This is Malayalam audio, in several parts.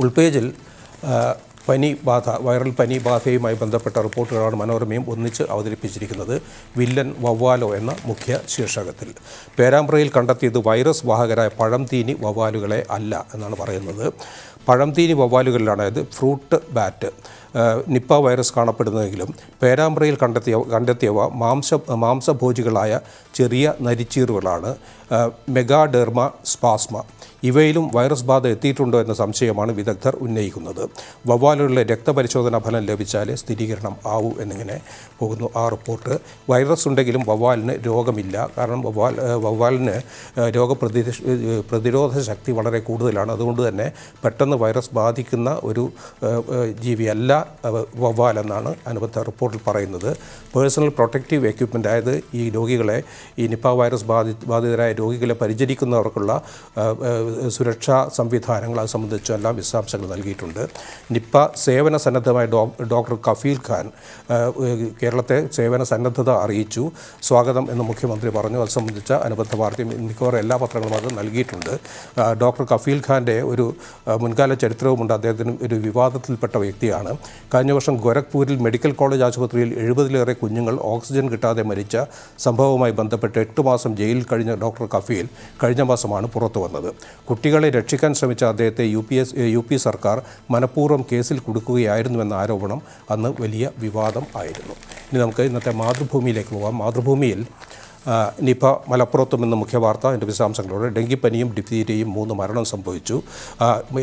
ഉൾപേജിൽ പനി ബാധ വൈറൽ പനി ബാധയുമായി ബന്ധപ്പെട്ട റിപ്പോർട്ടുകളാണ് മനോരമയും ഒന്നിച്ച് അവതരിപ്പിച്ചിരിക്കുന്നത് വില്ലൻ വവ്വാലോ എന്ന മുഖ്യ ശീർഷകത്തിൽ. പേരാമ്പ്രയിൽ കണ്ടെത്തിയത് വൈറസ് വാഹകരായ പഴംതീനി വവ്വാലുകളെ അല്ല എന്നാണ് പറയുന്നത്. പഴംതീനി വവ്വാലുകളിലാണ് അതായത് ഫ്രൂട്ട് ബാറ്റ്. നിപ്പ വൈറസ് കാണപ്പെടുന്നതെങ്കിലും പേരാമ്പ്രയിൽ കണ്ടെത്തിയ കണ്ടെത്തിയവ മാംസ മാംസഭോജികളായ ചെറിയ നരിച്ചീറുകളാണ്. മെഗാഡെർമ സ്പാസ്മ. ഇവയിലും വൈറസ് ബാധ എത്തിയിട്ടുണ്ടോ എന്ന സംശയമാണ് വിദഗ്ധർ ഉന്നയിക്കുന്നത്. വവ്വാലുകളിലെ രക്തപരിശോധനാ ഫലം ലഭിച്ചാലേ സ്ഥിരീകരണം ആവൂ എന്നിങ്ങനെ പോകുന്നു ആ റിപ്പോർട്ട്. വൈറസ് ഉണ്ടെങ്കിലും വവ്വാലിന് രോഗമില്ല. കാരണം വവ്വാൽ വവ്വാലിന് രോഗപ്രതി പ്രതിരോധ ശക്തി വളരെ കൂടുതലാണ്. അതുകൊണ്ട് തന്നെ പെട്ടെന്ന് വൈറസ് ബാധിക്കുന്ന ഒരു ജീവിയല്ല വവ്വാൽ എന്നാണ് അനുബന്ധ റിപ്പോർട്ടിൽ പറയുന്നത് പേഴ്സണൽ പ്രൊട്ടക്റ്റീവ് എക്യുപ്മെന്റ് അതായത് ഈ രോഗികളെ ഈ നിപ്പ വൈറസ് ബാധി ബാധിതരായ രോഗികളെ പരിചരിക്കുന്നവർക്കുള്ള സുരക്ഷാ സംവിധാനങ്ങൾ അത് സംബന്ധിച്ചെല്ലാം വിശദാംശങ്ങൾ നൽകിയിട്ടുണ്ട് നിപ്പ സേവന സന്നദ്ധമായ ഡോക്ടർ കഫീൽ ഖാൻ കേരളത്തെ സേവന സന്നദ്ധത അറിയിച്ചു സ്വാഗതം എന്ന് മുഖ്യമന്ത്രി പറഞ്ഞു അത് സംബന്ധിച്ച അനുബന്ധ വാർത്തയും മിക്കവാറും എല്ലാ പത്രങ്ങളും അത് നൽകിയിട്ടുണ്ട് ഡോക്ടർ കഫീൽ ഖാന്റെ ഒരു മുൻകാല ചരിത്രവുമുണ്ട് അദ്ദേഹത്തിന് ഒരു വിവാദത്തിൽപ്പെട്ട വ്യക്തിയാണ് കഴിഞ്ഞ വർഷം ഗോരഖ്പൂരിൽ മെഡിക്കൽ കോളേജ് ആശുപത്രിയിൽ എഴുപതിലേറെ കുഞ്ഞുങ്ങൾ ഓക്സിജൻ കിട്ടാതെ മരിച്ച സംഭവവുമായി ബന്ധപ്പെട്ട് എട്ട് മാസം ജയിലിൽ കഴിഞ്ഞ ഡോക്ടർ കഫീൽ കഴിഞ്ഞ മാസമാണ് പുറത്തു വന്നത്. കുട്ടികളെ രക്ഷിക്കാൻ ശ്രമിച്ച അദ്ദേഹത്തെ U P S U P സർക്കാർ മനഃപൂർവം കേസിൽ കൊടുക്കുകയായിരുന്നുവെന്ന ആരോപണം അന്ന് വലിയ വിവാദം ആയിരുന്നു. ഇനി നമുക്ക് ഇന്നത്തെ മാതൃഭൂമിയിലേക്ക് പോകാം മാതൃഭൂമിയിൽ നിപ മലപ്പുറത്തും ഇന്ന് മുഖ്യ വാർത്ത അതിന്റെ വിശദാംശങ്ങളോടെ. ഡെങ്കിപ്പനിയും ഡിപ്തീരിയയും മൂന്ന് മരണം സംഭവിച്ചു.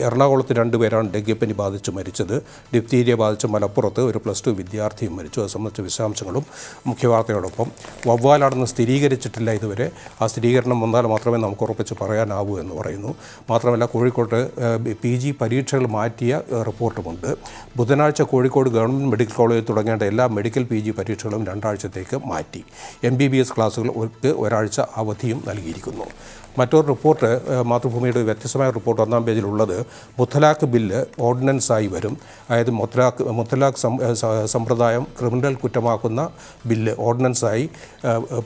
എറണാകുളത്ത് രണ്ടുപേരാണ് ഡെങ്കിപ്പനി ബാധിച്ച് മരിച്ചത്. ഡിപ്തീരിയ ബാധിച്ച് മലപ്പുറത്ത് ഒരു പ്ലസ് ടു വിദ്യാർത്ഥിയും മരിച്ചു. അത് സംബന്ധിച്ച വിശദാംശങ്ങളും മുഖ്യവാർത്തയോടൊപ്പം വവ്വാലാണെന്ന് സ്ഥിരീകരിച്ചിട്ടില്ല ഇതുവരെ. ആ സ്ഥിരീകരണം വന്നാൽ മാത്രമേ നമുക്ക് ഉറപ്പിച്ച് പറയാനാവൂ എന്ന് പറയുന്നു. മാത്രമല്ല കോഴിക്കോട്ട് പി ജി പരീക്ഷകൾ മാറ്റിയ റിപ്പോർട്ടുമുണ്ട്. ബുധനാഴ്ച കോഴിക്കോട് ഗവൺമെന്റ് മെഡിക്കൽ കോളേജിൽ തുടങ്ങേണ്ട എല്ലാ മെഡിക്കൽ പി ജി പരീക്ഷകളും രണ്ടാഴ്ചത്തേക്ക് മാറ്റി. എം ബി ബി എസ് ക്ലാസ്സുകൾ ഒരു ഒരാഴ്ച അവധിയും നൽകിയിരിക്കുന്നു. മറ്റൊരു റിപ്പോർട്ട് മാതൃഭൂമിയുടെ വ്യത്യസ്തമായ റിപ്പോർട്ട് ഒന്നാം പേജിലുള്ളത്. മുത്തലാഖ് ബില്ല് ഓർഡിനൻസായി വരും. അതായത് മുത്തലാഖ് മുത്തലാഖ് സമ്പ്രദായം ക്രിമിനൽ കുറ്റമാക്കുന്ന ബില്ല് ഓർഡിനൻസായി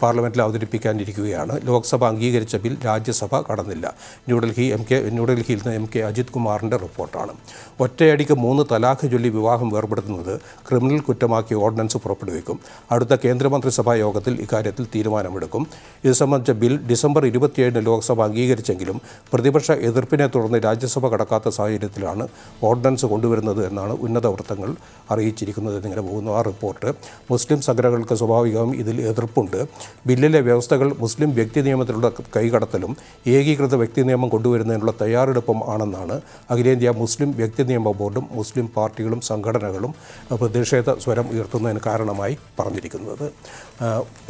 പാർലമെന്റിൽ അവതരിപ്പിക്കാനിരിക്കുകയാണ്. ലോക്സഭ അംഗീകരിച്ച ബിൽ രാജ്യസഭ കടന്നില്ല. ന്യൂഡൽഹി എം കെ ന്യൂഡൽഹിയിൽ നിന്ന് എം കെ അജിത് കുമാറിന്റെ റിപ്പോർട്ടാണ്. ഒറ്റയടിക്ക് മൂന്ന് തലാഖ് ചൊല്ലി വിവാഹം വേർപെടുത്തുന്നത് ക്രിമിനൽ കുറ്റമാക്കി ഓർഡിനൻസ് പുറപ്പെടുവിക്കും. അടുത്ത കേന്ദ്രമന്ത്രിസഭാ യോഗത്തിൽ ഇക്കാര്യത്തിൽ തീരുമാനമെടുക്കും. ഇത് സംബന്ധിച്ച ബിൽ ഡിസംബർ ഇരുപത്തിയേഴിന് ലോക്സഭ അംഗീകരിച്ചെങ്കിലും പ്രതിപക്ഷ എതിർപ്പിനെ തുടർന്ന് രാജ്യസഭ കടക്കാത്ത സാഹചര്യത്തിലാണ് ഓർഡിനൻസ് കൊണ്ടുവരുന്നത് എന്നാണ് ഉന്നത വൃത്തങ്ങൾ അറിയിച്ചിരിക്കുന്നത്. എന്നിങ്ങനെ പോകുന്നു. ആ റിപ്പോർട്ട്. മുസ്ലിം സംഘടനകൾക്ക് സ്വാഭാവികവും ഇതിൽ എതിർപ്പുണ്ട്. ബില്ലിലെ വ്യവസ്ഥകൾ മുസ്ലിം വ്യക്തി നിയമത്തിലുള്ള കൈകടത്തലും ഏകീകൃത വ്യക്തി നിയമം കൊണ്ടുവരുന്നതിനുള്ള തയ്യാറെടുപ്പും ആണെന്നാണ് അഖിലേന്ത്യാ മുസ്ലിം വ്യക്തി നിയമ ബോർഡും മുസ്ലിം പാർട്ടികളും സംഘടനകളും പ്രതിഷേധ സ്വരം ഉയർത്തുന്നതിന് കാരണമായി പറഞ്ഞിരിക്കുന്നത്.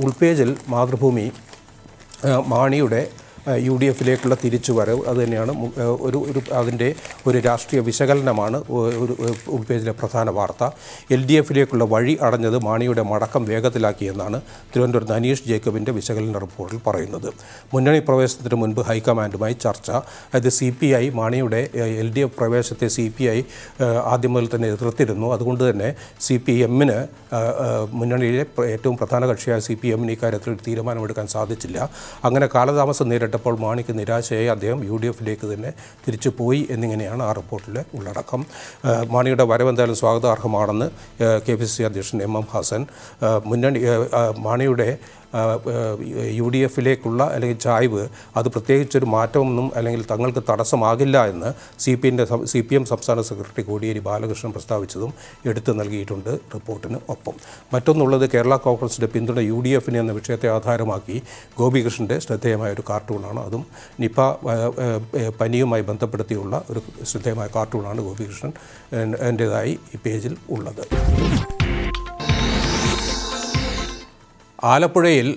ഉൾപേജിൽ മാതൃഭൂമി മാണിയുടെ യു ഡി എഫിലേക്കുള്ള തിരിച്ചുവരവ് അതുതന്നെയാണ് ഒരു ഒരു അതിന്റെ ഒരു രാഷ്ട്രീയ വിശകലനമാണ് ഒരു ഉൾപേജിലെ പേജിലെ പ്രധാന വാർത്ത. എൽ ഡി എഫിലേക്കുള്ള വഴി അടഞ്ഞത് മാണിയുടെ മടക്കം വേഗത്തിലാക്കിയെന്നാണ് തിരുവനന്തപുരത്ത് അനീഷ് ജേക്കബിന്റെ വിശകലന റിപ്പോർട്ടിൽ പറയുന്നത്. മുന്നണി പ്രവേശനത്തിന് മുൻപ് ഹൈക്കമാൻഡുമായി ചർച്ച. അത് സി പി ഐ മാണിയുടെ എൽ ഡി എഫ് പ്രവേശത്തെ സി പി ഐ ആദ്യം മുതൽ തന്നെ എതിർത്തിരുന്നു. അതുകൊണ്ട് തന്നെ സി പി എമ്മിന് മുന്നണിയിലെ ഏറ്റവും പ്രധാന കക്ഷിയായ സി പി എമ്മിന് ഇക്കാര്യത്തിൽ തീരുമാനമെടുക്കാൻ സാധിച്ചില്ല. അങ്ങനെ കാലതാമസം നേരിട്ടപ്പോൾ മാണിക്ക് നിരാശയായി. അദ്ദേഹം യു ഡി എഫിലേക്ക് തന്നെ തിരിച്ചു പോയി എന്നിങ്ങനെയാണ് ആ റിപ്പോർട്ടിലെ ഉള്ളടക്കം. മാണിയുടെ വരവെന്തായാലും സ്വാഗതാർഹമാണെന്ന് കെ പി സി സി അധ്യക്ഷൻ എം എം ഹസൻ മുന്നണി മാണിയുടെ യു ഡി എഫിലേക്കുള്ള അല്ലെങ്കിൽ ചായ്വ് അത് പ്രത്യേകിച്ചൊരു മാറ്റമൊന്നും അല്ലെങ്കിൽ തങ്ങൾക്ക് തടസ്സമാകില്ല എന്ന് സി പി എന്റെ സി പി എം സംസ്ഥാന സെക്രട്ടറി കോടിയേരി ബാലകൃഷ്ണൻ പ്രസ്താവിച്ചതും എടുത്തു നൽകിയിട്ടുണ്ട് റിപ്പോർട്ടിന് ഒപ്പം. മറ്റൊന്നുള്ളത് കേരള കോൺഗ്രസിന്റെ പിന്തുണ യു ഡി എഫിന് എന്ന വിഷയത്തെ ആധാരമാക്കി ഗോപികൃഷ്ണന്റെ ശ്രദ്ധേയമായ ഒരു കാർട്ടൂണാണ്. അതും നിപ പനിയുമായി ബന്ധപ്പെടുത്തിയുള്ള ഒരു ശ്രദ്ധേയമായ കാർട്ടൂണാണ് ഗോപികൃഷ്ണൻ എന്റേതായി ഈ പേജിൽ ഉള്ളത്. ആലപ്പുഴയിൽ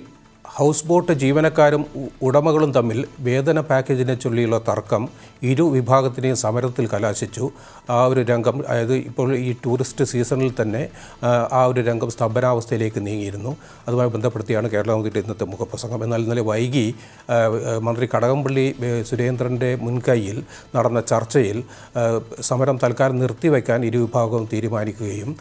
ഹൗസ് ബോട്ട് ജീവനക്കാരും ഉടമകളും തമ്മിൽ വേതന പാക്കേജിനെ ചൊല്ലിയുള്ള തർക്കം ഇരു വിഭാഗത്തിനെയും സമരത്തിൽ കലാശിച്ചു. ആ ഒരു രംഗം അതായത് ഇപ്പോൾ ഈ ടൂറിസ്റ്റ് സീസണിൽ തന്നെ ആ, ഒരു രംഗം സ്തംഭനാവസ്ഥയിലേക്ക് നീങ്ങിയിരുന്നു. അതുമായി ബന്ധപ്പെടുത്തിയാണ് കേരള മന്ത്രിയുടെ ഇന്നത്തെ മുഖപ്രസംഗം. എന്നാൽ ഇന്നലെ വൈകി മന്ത്രി കടകംപള്ളി സുരേന്ദ്രന്റെ മുൻകൈയിൽ നടന്ന ചർച്ചയിൽ സമരം തൽക്കാലം നിർത്തിവെക്കാൻ ഇരു വിഭാഗവും തീരുമാനിക്കുകയും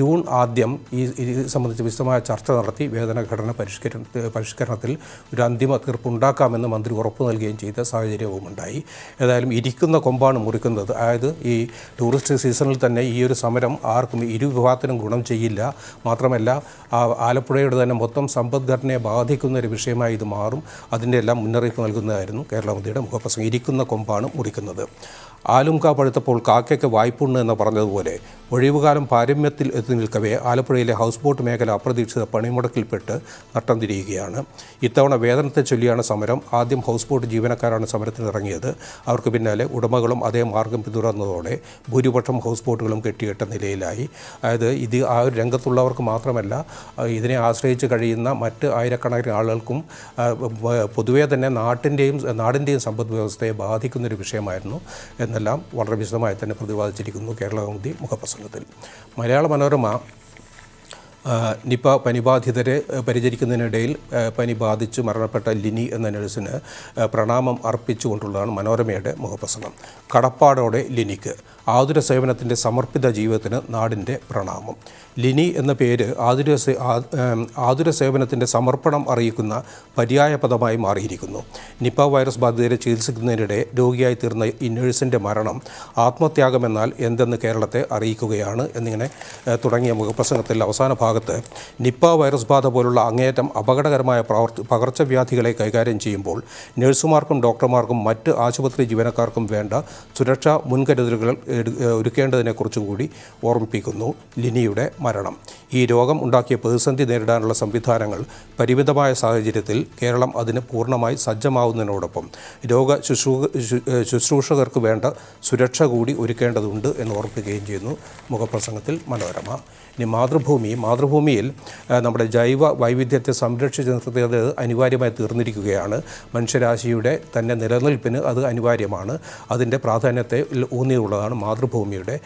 ജൂൺ ആദ്യം ഈ ഇത് സംബന്ധിച്ച് വിശദമായ ചർച്ച നടത്തി വേതന ഘടന പരിഷ്കരി പരിഷ്കരണത്തിൽ ഒരു അന്തിമ തീർപ്പുണ്ടാക്കാമെന്ന് മന്ത്രി ഉറപ്പ് നൽകുകയും ചെയ്ത സാഹചര്യവും ഉണ്ടായി ഏതായാലും ഇരിക്കുന്ന കൊമ്പാണ് മുറിക്കുന്നത്. അതായത് ഈ ടൂറിസ്റ്റ് സീസണിൽ തന്നെ ഈ ഒരു സമരം ആർക്കും ഇരുവിഭാഗത്തിനും ഗുണം ചെയ്യില്ല. മാത്രമല്ല ആലപ്പുഴയുടെ തന്നെ മൊത്തം സമ്പദ്ഘടനയെ ബാധിക്കുന്ന ഒരു വിഷയമായി ഇത് മാറും. അതിന്റെ എല്ലാം മുന്നറിയിപ്പ് നൽകുന്നതായിരുന്നു കേരളമന്ത്രിയുടെ മുഖപ്രസംഗം. ഇരിക്കുന്ന കൊമ്പാണ് മുറിക്കുന്നത്. ആലുംക പഴുത്തപ്പോൾ കാക്കയ്ക്ക് വായ്പുണ്ണ് എന്ന് പറഞ്ഞതുപോലെ ഒഴിവുകാലം പാരമ്യത്തിൽ എത്തി നിൽക്കവേ ആലപ്പുഴയിലെ ഹൗസ് ബോട്ട് മേഖല അപ്രതീക്ഷിത പണിമുടക്കിൽപ്പെട്ട് നട്ടം തിരിയുകയാണ്. ഇത്തവണ വേതനത്തെ ചൊല്ലിയാണ് സമരം. ആദ്യം ഹൗസ് ബോട്ട് ജീവനക്കാരാണ് സമരത്തിന് ഇറങ്ങിയത്. അവർക്ക് പിന്നാലെ ഉടമകളും അതേ മാർഗം പിന്തുടർന്നതോടെ ഭൂരിപക്ഷം ഹൗസ് ബോട്ടുകളും കെട്ടിയിട്ട നിലയിലായി. അതായത് ഇത് ആ ഒരു രംഗത്തുള്ളവർക്ക് മാത്രമല്ല ഇതിനെ ആശ്രയിച്ച് കഴിയുന്ന മറ്റ് ആയിരക്കണക്കിന് ആളുകൾക്കും പൊതുവേ തന്നെ നാട്ടിന്റെയും നാടിന്റെയും സമ്പദ് വ്യവസ്ഥയെ ബാധിക്കുന്നൊരു വിഷയമായിരുന്നു. എന്നെല്ലാം വളരെ വിശദമായി തന്നെ പ്രതിപാദിച്ചിരിക്കുന്നു കേരള കൗമുദി മുഖപ്രസംഗത്തിൽ. മലയാള മനോരമ നിപ പനിബാധിതരെ പരിചരിക്കുന്നതിനിടയിൽ പനി ബാധിച്ച് മരണപ്പെട്ട ലിനി എന്ന നഴ്സിന് പ്രണാമം അർപ്പിച്ചുകൊണ്ടുള്ളതാണ് മനോരമയുടെ മുഖപ്രസംഗം. കടപ്പാടോടെ ലിനിക്ക് ആതുര സേവനത്തിന്റെ സമർപ്പിത ജീവിതത്തിന് നാടിന്റെ പ്രണാമം. ലിനി എന്ന പേര് ആതുര ആതുര സേവനത്തിന്റെ സമർപ്പണം അറിയിക്കുന്ന പര്യായ പദമായി മാറിയിരിക്കുന്നു. നിപ വൈറസ് ബാധിതരെ ചികിത്സിക്കുന്നതിനിടെ രോഗിയായി തീർന്ന ഈ നഴ്സിന്റെ മരണം ആത്മത്യാഗമെന്നാൽ എന്തെന്ന് കേരളത്തെ അറിയിക്കുകയാണ് എന്നിങ്ങനെ തുടങ്ങിയ മുഖപ്രസംഗത്തിൽ അവസാന ഭാഗത്ത് നിപ്പ വൈറസ് ബാധ പോലുള്ള അങ്ങേയറ്റം അപകടകരമായ പകർച്ചവ്യാധികളെ കൈകാര്യം ചെയ്യുമ്പോൾ നഴ്സുമാർക്കും ഡോക്ടർമാർക്കും മറ്റ് ആശുപത്രി ജീവനക്കാർക്കും വേണ്ട സുരക്ഷാ മുൻകരുതലുകൾ ഒരുക്കേണ്ടതിനെക്കുറിച്ചുകൂടി ഓർമ്മിപ്പിക്കുന്നു ലിനിയുടെ മരണം. ഈ രോഗം ഉണ്ടാക്കിയ പ്രതിസന്ധി നേരിടാനുള്ള സംവിധാനങ്ങൾ പരിമിതമായ സാഹചര്യത്തിൽ കേരളം അതിന് പൂർണമായി സജ്ജമാവുന്നതിനോടൊപ്പം രോഗ ശുശ്രൂഷകർക്ക് വേണ്ട സുരക്ഷ കൂടി ഒരുക്കേണ്ടതുണ്ട് എന്ന് ഓർപ്പിക്കുകയും ചെയ്യുന്നു മുഖപ്രസംഗത്തിൽ മനോരമ. ഇനി മാതൃഭൂമി മാതൃഭൂമിയിൽ നമ്മുടെ ജൈവ വൈവിധ്യത്തെ സംരക്ഷിച്ച് നിർത്തിയത് അനിവാര്യമായി തീർന്നിരിക്കുകയാണ്. മനുഷ്യരാശിയുടെ തന്നെ നിലനിൽപ്പിന് അത് അനിവാര്യമാണ്. അതിന്റെ പ്രാധാന്യത്തെ ഊന്നിയുള്ളതാണ് മാതൃഭൂമിയുടെ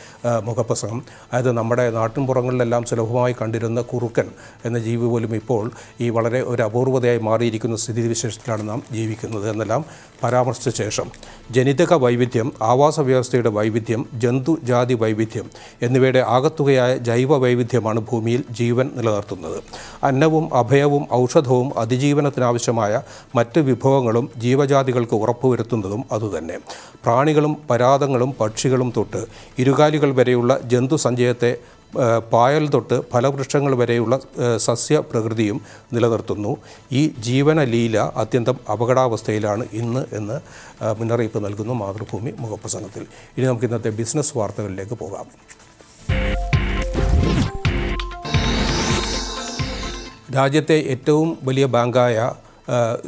മുഖപ്രസംഗം. അതായത് നമ്മുടെ നാട്ടിൻപുറങ്ങളിലെല്ലാം സുലഭമായി കണ്ടിരുന്ന കുറുക്കൻ എന്ന ജീവി പോലും ഇപ്പോൾ ഈ വളരെ ഒരു അപൂർവതയായി മാറിയിരിക്കുന്ന സ്ഥിതിവിശേഷത്തിലാണ് നാം ജീവിക്കുന്നത് എന്നെല്ലാം പരാമർശിച്ച ശേഷം. ജനിതക വൈവിധ്യം ആവാസ വ്യവസ്ഥയുടെ വൈവിധ്യം ജന്തുജാതി വൈവിധ്യം എന്നിവയുടെ ആകത്തുകയായ ജൈവ വൈവിധ്യമാണ് ഭൂമിയിൽ ജീവൻ നിലനിർത്തുന്നത്. അന്നവും അഭയവും ഔഷധവും അതിജീവനത്തിനാവശ്യമായ മറ്റ് വിഭവങ്ങളും ജീവജാതികൾക്ക് ഉറപ്പുവരുത്തുന്നതും അതുതന്നെ. പ്രാണികളും പരാതങ്ങളും പക്ഷികളും തൊട്ട് ഇരുകാലികൾ വരെയുള്ള ജന്തുസഞ്ചയത്തെ പായൽ തൊട്ട് ഫലവൃക്ഷങ്ങൾ വരെയുള്ള സസ്യ പ്രകൃതിയും നിലനിർത്തുന്നു. ഈ ജീവനലീല അത്യന്തം അപകടാവസ്ഥയിലാണ് ഇന്ന് എന്ന് മുന്നറിയിപ്പ് നൽകുന്നു മാതൃഭൂമി മുഖപ്രസംഗത്തിൽ. ഇനി നമുക്ക് ഇന്നത്തെ ബിസിനസ് വാർത്തകളിലേക്ക് പോകാം. രാജ്യത്തെ ഏറ്റവും വലിയ ബാങ്കായ ആ,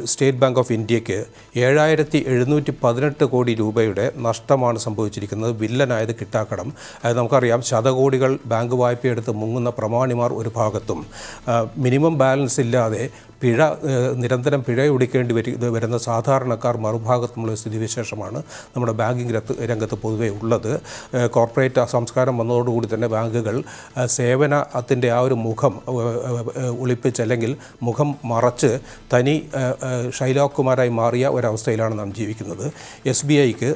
സ്റ്റേറ്റ് ബാങ്ക് ഓഫ് ഇന്ത്യയ്ക്ക് ഏഴായിരത്തി എഴുന്നൂറ്റി പതിനെട്ട് കോടി രൂപയുടെ നഷ്ടമാണ് സംഭവിച്ചിരിക്കുന്നത്. വില്ലനായത് കിട്ടാക്കടം അത് നമുക്കറിയാം ശതകോടികൾ ബാങ്ക് വായ്പയെടുത്ത് മുങ്ങുന്ന പ്രമാണിമാർ ഒരു ഭാഗത്തും. മിനിമം ബാലൻസ് ഇല്ലാതെ പിഴ നിരന്തരം പിഴ ഒടിക്കേണ്ടി വരി വരുന്ന സാധാരണക്കാർ മറുഭാഗത്തുമുള്ള സ്ഥിതിവിശേഷമാണ് നമ്മുടെ ബാങ്കിങ് രംഗത്ത് പൊതുവെ ഉള്ളത്. കോർപ്പറേറ്റ് സംസ്കാരം വന്നതോടുകൂടി തന്നെ ബാങ്കുകൾ സേവനത്തിന്റെ ആ ഒരു മുഖം ഒളിപ്പിച്ച് അല്ലെങ്കിൽ മുഖം മറച്ച് തനി ആ, ആ, കുമാരായി മാറിയ ഒരവസ്ഥയിലാണ് നാം ജീവിക്കുന്നത്. എസ് ബി ഐക്ക്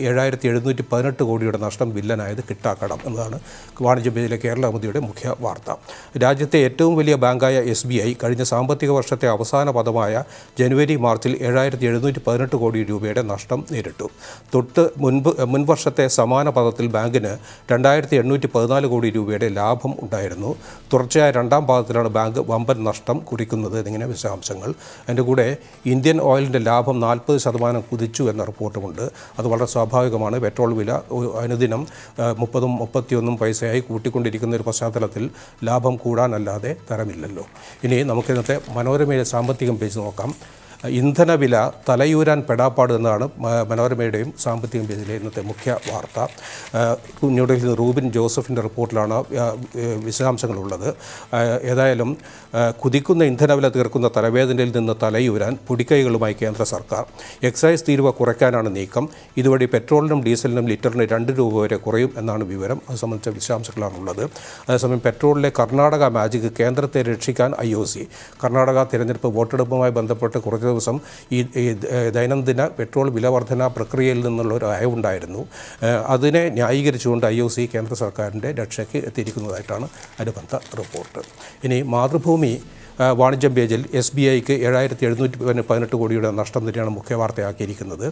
ഏഴായിരത്തി എഴുന്നൂറ്റി പതിനെട്ട് കോടിയുടെ നഷ്ടം വില്ലനായത് കിട്ടാക്കടം എന്നതാണ് വാണിജ്യ ബില്ലിലെ കേരള മോദിയുടെ മുഖ്യ വാർത്ത. രാജ്യത്തെ ഏറ്റവും വലിയ ബാങ്കായ എസ് ബി ഐ കഴിഞ്ഞ സാമ്പത്തിക വർഷത്തെ അവസാന പദമായ ജനുവരി മാർച്ചിൽ ഏഴായിരത്തി എഴുന്നൂറ്റി പതിനെട്ട് കോടി രൂപയുടെ നഷ്ടം നേരിട്ടു. തൊട്ട് മുൻപ് മുൻവർഷത്തെ സമാന പദത്തിൽ ബാങ്കിന് രണ്ടായിരത്തി എണ്ണൂറ്റി പതിനാല് കോടി രൂപയുടെ ലാഭം ഉണ്ടായിരുന്നു. തുടർച്ചയായ രണ്ടാം പാദത്തിലാണ് ബാങ്ക് വമ്പൻ നഷ്ടം കുറിക്കുന്നത് എന്നിങ്ങനെ വിശദാംശങ്ങൾ അതിന്റെ കൂടെ ഇന്ത്യൻ ഓയിലിന്റെ ലാഭം നാൽപ്പത് ശതമാനം കുതിച്ചു എന്ന റിപ്പോർട്ടുമുണ്ട്. അത് വളരെ സ്വാഭാവികമാണ്. പെട്രോൾ വില അനുദിനം മുപ്പതും മുപ്പത്തിയൊന്നും പൈസയായി കൂട്ടിക്കൊണ്ടിരിക്കുന്ന ഒരു പശ്ചാത്തലത്തിൽ ലാഭം കൂടാനല്ലാതെ തരമില്ലല്ലോ. ഇനി നമുക്ക് ഇന്നത്തെ മനോരമയുടെ സാമ്പത്തികം പേജ് നോക്കാം. ഇന്ധനവില തലയൂരാൻ പെടാപ്പാട് എന്നാണ് മനോരമയുടെയും സാമ്പത്തിക പേജിലെ ഇന്നത്തെ മുഖ്യ വാർത്ത. ന്യൂഡൽഹിയിൽ റൂബിൻ ജോസഫിന്റെ റിപ്പോർട്ടിലാണ് വിശദാംശങ്ങളുള്ളത്. ഏതായാലും കുതിക്കുന്ന ഇന്ധനവില തീർക്കുന്ന തലവേദനയിൽ നിന്ന് തലയൂരാൻ പൊടിക്കൈകളുമായി കേന്ദ്ര സർക്കാർ. എക്സൈസ് തീരുവ കുറയ്ക്കാനാണ് നീക്കം. ഇതുവഴി പെട്രോളിനും ഡീസലിനും ലിറ്ററിന് രണ്ട് രൂപ വരെ കുറയും എന്നാണ് വിവരം. അത് സംബന്ധിച്ച വിശദാംശങ്ങളാണുള്ളത്. അതേസമയം പെട്രോളിലെ കർണാടക മാജിക് കേന്ദ്രത്തെ രക്ഷിക്കാൻ ഐ കർണാടക തിരഞ്ഞെടുപ്പ് വോട്ടെടുപ്പുമായി ബന്ധപ്പെട്ട് കുറച്ച് ദിവസം ഈ ദൈനംദിന പെട്രോൾ വില വർധന പ്രക്രിയയിൽ നിന്നുള്ള ഒരു അയവുണ്ടായിരുന്നു. അതിനെ ന്യായീകരിച്ചുകൊണ്ട് ഐ ഒ സി കേന്ദ്ര സർക്കാരിന്റെ രക്ഷയ്ക്ക് എത്തിയിരിക്കുന്നതായിട്ടാണ് അനുബന്ധ റിപ്പോർട്ട്. ഇനി മാതൃഭൂമി വാണിജ്യം പേജിൽ എസ് ബി ഐക്ക് ഏഴായിരത്തി എഴുന്നൂറ്റി പതിനെട്ട് കോടിയുടെ നഷ്ടം തന്നെയാണ് മുഖ്യ വാർത്തയാക്കിയിരിക്കുന്നത്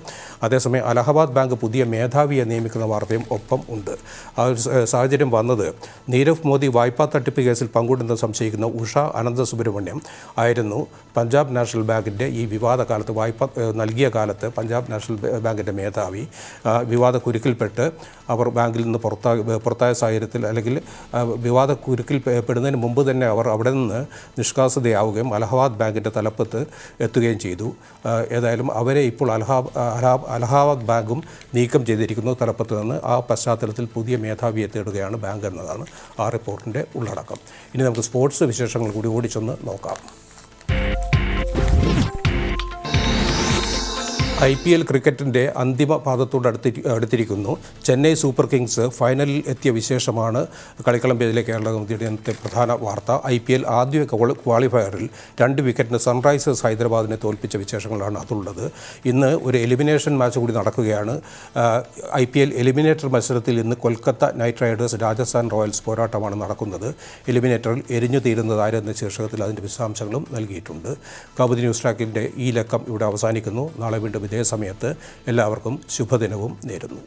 അതേസമയം അലഹബാദ് ബാങ്ക് പുതിയ മേധാവിയെ നിയമിക്കുന്ന വാർത്തയും ഒപ്പം ഉണ്ട്. ആ ഒരു സാഹചര്യം വന്നത് നീരവ് മോദി വായ്പാ തട്ടിപ്പ് കേസിൽ പങ്കുണ്ടെന്ന് സംശയിക്കുന്ന ഉഷ അനന്തസുബ്രഹ്മണ്യം ആയിരുന്നു പഞ്ചാബ് നാഷണൽ ബാങ്കിന്റെ ഈ വിവാദ കാലത്ത് വായ്പ നൽകിയ കാലത്ത് പഞ്ചാബ് നാഷണൽ ബാങ്കിന്റെ മേധാവി വിവാദ കുരുക്കിൽപ്പെട്ട് അവർ ബാങ്കിൽ നിന്ന് പുറത്താ പുറത്തായ സാഹചര്യത്തിൽ അല്ലെങ്കിൽ വിവാദ കുരുക്കിൽ പെടുന്നതിന് മുമ്പ് തന്നെ അവർ അവിടെ നിന്ന് നിഷ്കാസിതയാവുകയും അലഹബാദ് ബാങ്കിന്റെ തലപ്പത്ത് എത്തുകയും ചെയ്തു. ഏതായാലും അവരെ ഇപ്പോൾ അലഹാബ് അലഹാ- അലഹാബാദ് ബാങ്കും നീക്കം ചെയ്തിരിക്കുന്നു തലപ്പത്ത് നിന്ന്. ആ പശ്ചാത്തലത്തിൽ പുതിയ മേധാവിയെ തേടുകയാണ് ബാങ്ക് എന്നതാണ് ആ റിപ്പോർട്ടിന്റെ ഉള്ളടക്കം. ഇനി നമുക്ക് സ്പോർട്സ് വിശേഷങ്ങൾ കൂടി ഓടിച്ചൊന്ന് നോക്കാം. ഐ പി എൽ ക്രിക്കറ്റിന്റെ അന്തിമ പാദത്തോട് അടുത്തി അടുത്തിരിക്കുന്നു. ചെന്നൈ സൂപ്പർ കിങ്സ് ഫൈനലിൽ എത്തിയ വിശേഷമാണ് കളിക്കളം പേജിലെ കേരള കൗമുദിയുടെ ഇന്നത്തെ പ്രധാന വാർത്ത. ഐ പി എൽ ആദ്യ ക്വാളി- ക്വാളിഫയറിൽ രണ്ട് വിക്കറ്റിന് സൺറൈസേഴ്സ് ഹൈദരാബാദിനെ തോൽപ്പിച്ച വിശേഷങ്ങളാണ് അതുള്ളത്. ഇന്ന് ഒരു എലിമിനേഷൻ മാച്ച് കൂടി നടക്കുകയാണ്. ഐ പി എൽ എലിമിനേറ്റർ മത്സരത്തിൽ ഇന്ന് Kolkata knight riders Rajasthan royals പോരാട്ടമാണ് നടക്കുന്നത്. എലിമിനേറ്ററിൽ എരിഞ്ഞു തീരുന്നതായിരുന്ന ശീർഷകത്തിൽ അതിന്റെ വിശദാംശങ്ങളും നൽകിയിട്ടുണ്ട്. കൗമുദി ന്യൂസ് ട്രാക്കിന്റെ ഈ ലക്കം ഇവിടെ അവസാനിക്കുന്നു. നാളെ വീണ്ടും ഇതേ സമയത്ത് എല്ലാവർക്കും ശുഭദിനവും നേരുന്നു.